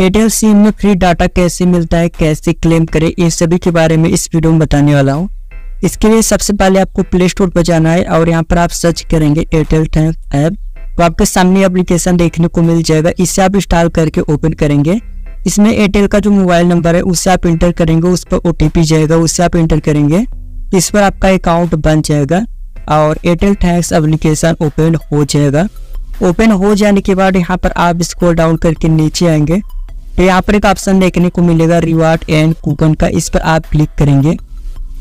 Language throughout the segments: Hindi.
एयरटेल सिम में फ्री डाटा कैसे मिलता है, कैसे क्लेम करें इस सभी के बारे में इस वीडियो में बताने वाला हूँ। इसके लिए सबसे पहले आपको प्ले स्टोर पर जाना है और यहाँ पर आप सर्च करेंगे एयरटेल थैंक ऐप तो आपके सामने एप्लीकेशन देखने को मिल जाएगा। इसे आप इंस्टॉल करके ओपन करेंगे। इसमें एयरटेल का जो मोबाइल नंबर है उससे आप इंटर करेंगे, उस पर ओ जाएगा उससे आप इंटर करेंगे। इस पर आपका अकाउंट बन जाएगा और एयरटेल थैंक्स एप्लीकेशन ओपन हो जाएगा। ओपन हो जाने के बाद यहाँ पर आप स्क्रॉल डाउन करके नीचे आएँगे। तो यहाँ पर एक ऑप्शन देखने को मिलेगा रिवार्ड एंड कूपन का, इस पर आप क्लिक करेंगे।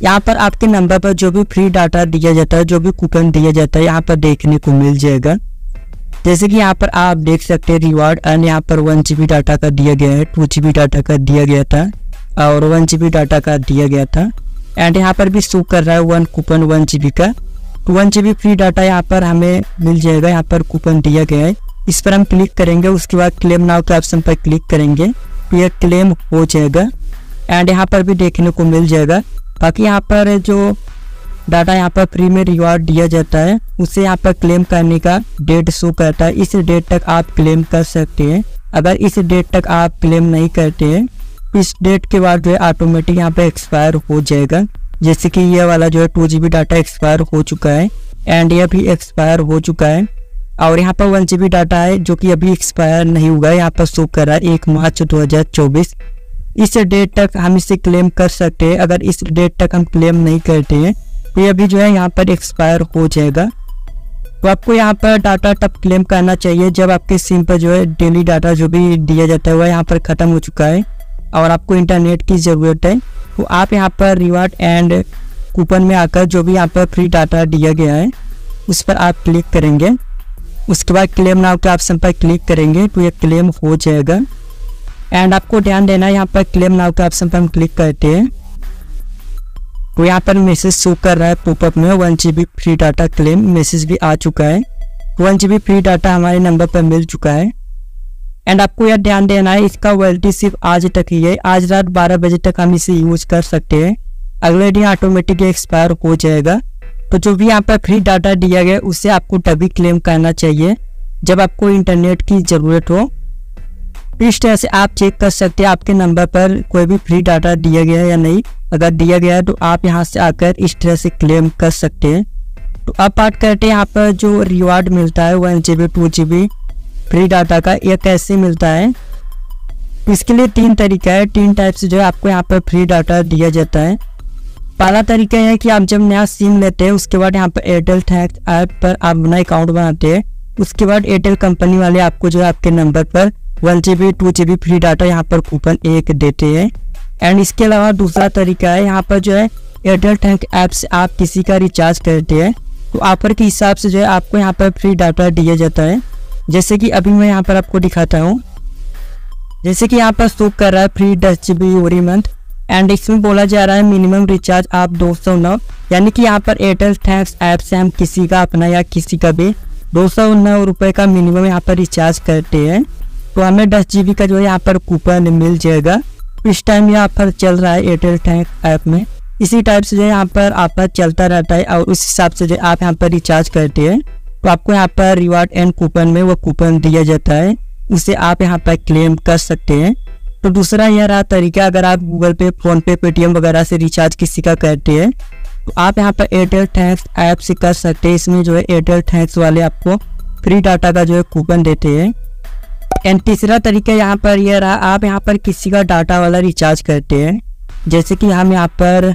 यहाँ पर आपके नंबर पर जो भी फ्री डाटा दिया जाता है, जो भी कूपन दिया जाता है, यहाँ पर देखने को मिल जाएगा। जैसे कि यहाँ पर आप देख सकते हैं रिवार्ड एंड यहाँ पर वन जी डाटा का दिया गया है टू जी डाटा का दिया गया था और वन जी डाटा का दिया गया था। एंड यहाँ पर भी शो कर रहा है वन कूपन वन जी का। वन जी फ्री डाटा यहाँ पर हमें मिल जाएगा, यहाँ पर कूपन दिया गया है। इस पर हम क्लिक करेंगे, उसके बाद क्लेम नाउ के ऑप्शन पर क्लिक करेंगे तो यह क्लेम हो जाएगा। एंड यहाँ पर भी देखने को मिल जाएगा। बाकी यहाँ पर जो डाटा यहाँ पर फ्री में रिवार्ड दिया जाता है, उसे यहाँ पर क्लेम करने का डेट शो करता है। इस डेट तक आप क्लेम कर सकते हैं। अगर इस डेट तक आप क्लेम नहीं करते हैं, इस डेट के बाद जो है ऑटोमेटिक यहाँ पर एक्सपायर हो जाएगा। जैसे कि यह वाला जो है टू जी डाटा एक्सपायर हो चुका है। एंड यह भी एक्सपायर हो चुका है। और यहाँ पर वन जी डाटा है, जो कि अभी एक्सपायर नहीं हुआ है। यहाँ पर शो कर रहा है, एक मार्च 2024 इस डेट तक हम इसे क्लेम कर सकते हैं। अगर इस डेट तक हम क्लेम नहीं करते हैं तो ये अभी जो है यहाँ पर एक्सपायर हो जाएगा। तो आपको यहाँ पर डाटा तब क्लेम करना चाहिए, जब आपके सिम पर जो है डेली डाटा जो भी दिया जाता है वह यहाँ पर ख़त्म हो चुका है और आपको इंटरनेट की ज़रूरत है। तो आप यहाँ पर रिवार्ड एंड कूपन में आकर जो भी यहाँ पर फ्री डाटा दिया गया है, उस पर आप क्लिक करेंगे। उसके बाद क्लेम नाउ के ऑप्शन पर क्लिक करेंगे तो ये क्लेम हो जाएगा। एंड आपको ध्यान देना यहाँ पर क्लेम नाउ के ऑप्शन पर हम क्लिक करते हैं। तो यहाँ पर मैसेज शो कर रहा है पोपअप में one G B free data claim message भी आ चुका है। One G B free data हमारे नंबर पर मिल चुका है। एंड आपको यह ध्यान देना है, इसका वैलिडिटी सिर्फ़ आज तक ही है। आज रात 12 बजे तक हम इसे यूज़ कर सकते हैं। अगले दिन ऑटोमेटिक एक्सपायर हो जाएगा। तो जो भी यहाँ पर फ्री डाटा दिया गया, उसे आपको तभी क्लेम करना चाहिए, जब आपको इंटरनेट की ज़रूरत हो। इस तरह से आप चेक कर सकते हैं आपके नंबर पर कोई भी फ्री डाटा दिया गया है या नहीं। अगर दिया गया है तो आप यहाँ से आकर इस तरह से क्लेम कर सकते हैं। तो अब बात करते हैं यहाँ पर जो रिवार्ड मिलता है one G B two G B free data का, यह कैसे मिलता है? इसके लिए तीन तरीका है। तीन टाइप से जो है आपको यहाँ पर फ्री डाटा दिया जाता है। पहला तरीका है कि आप जब नया सिम लेते हैं, उसके बाद यहाँ पर एयरटेल थैक्स ऐप पर आप अपना अकाउंट बनाते हैं। उसके बाद एयरटेल कंपनी वाले आपको जो है आपके नंबर पर one G B two G B free data यहाँ पर कूपन एक देते हैं। एंड इसके अलावा दूसरा तरीका है, यहाँ पर जो है एयरटेल थैंक ऐप से आप किसी का रिचार्ज करते हैं तो ऑफ़र के हिसाब से जो है आपको यहाँ पर फ्री डाटा दिया जाता है। जैसे कि अभी मैं यहाँ पर आपको दिखाता हूँ। जैसे कि यहाँ पर शो कर रहा है फ्री दस जी बी ओरी मंथ एंड इसमें बोला जा रहा है मिनिमम रिचार्ज आप दो सौ नौ। यानी कि यहाँ पर एयरटेल थैंक्स ऐप से हम किसी का अपना या किसी का भी दो सौ नौ रुपये का मिनिमम यहाँ पर रिचार्ज करते हैं। तो हमें दस जी का जो है यहाँ पर कूपन मिल जाएगा। इस टाइम यहाँ पर चल रहा है एयरटेल थैंक ऐप में। इसी टाइप से जो है यहाँ पर ऑफ़र चलता रहता है और उस हिसाब से जो आप यहाँ पर रिचार्ज करते हैं। तो आपको यहाँ पर रिवार्ड एंड कूपन में वो कूपन दिया जाता है। उसे आप यहाँ पर क्लेम कर सकते हैं। तो दूसरा यह रहा तरीका, अगर आप Google Pay PhonePe Paytm वगैरह से रिचार्ज किसी का करते हैं तो आप यहाँ पर एयरटेल थैंक्स ऐप से कर सकते हैं। इसमें जो है एयरटेल थैंक्स वाले आपको फ्री डाटा का जो है कूपन देते हैं। एंड तीसरा तरीका यहाँ पर यह रहा आप यहाँ पर किसी का डाटा वाला रिचार्ज करते हैं। जैसे कि हम यहाँ पर,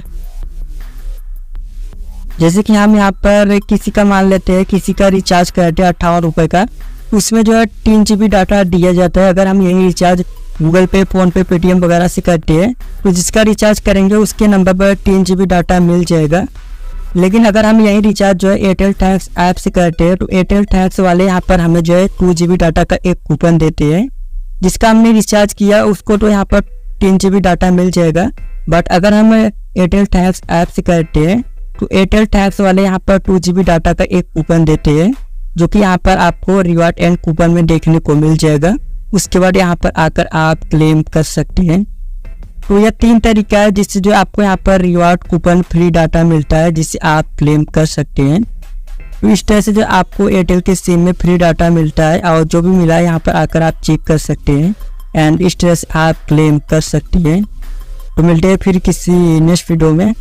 जैसे कि हम यहाँ पर किसी का मान लेते हैं, किसी का रिचार्ज करते हैं अट्ठावन रुपये का, उसमें जो है तीन जी डाटा दिया जाता है। अगर हम यही recharge Google Pay, PhonePe, Paytm वगैरह से करते हैं। तो जिसका रिचार्ज करेंगे, उसके नंबर पर तीन जी डाटा मिल जाएगा। लेकिन अगर हम यही रिचार्ज जो है एयरटेल टैक्स ऐप से करते हैं तो एयरटेल टैक्स वाले यहाँ पर हमें जो है टू जी डाटा का एक कूपन देते हैं। जिसका हमने रिचार्ज किया, उसको तो यहाँ पर तीन जी डाटा मिल जाएगा। बट अगर हम एयरटेल टैक्स ऐप से करते हैं तो एयरटेल टैक्स वाले यहाँ पर टू जी डाटा का एक कूपन देते हैं, जो कि यहाँ पर आपको रिवार्ड एंड कूपन में देखने को मिल जाएगा। उसके बाद यहाँ पर आकर आप क्लेम कर सकते हैं। तो यह तीन तरीका है जिससे जो आपको यहाँ पर रिवार्ड कूपन फ्री डाटा मिलता है जिससे आप क्लेम कर सकते हैं। तो इस तरह से जो आपको एयरटेल के सिम में फ्री डाटा मिलता है, और जो भी मिला है यहाँ पर आकर आप चेक कर सकते हैं एंड इस तरह से आप क्लेम कर सकते हैं। तो मिलते हैं फिर किसी नेक्स्ट वीडियो में।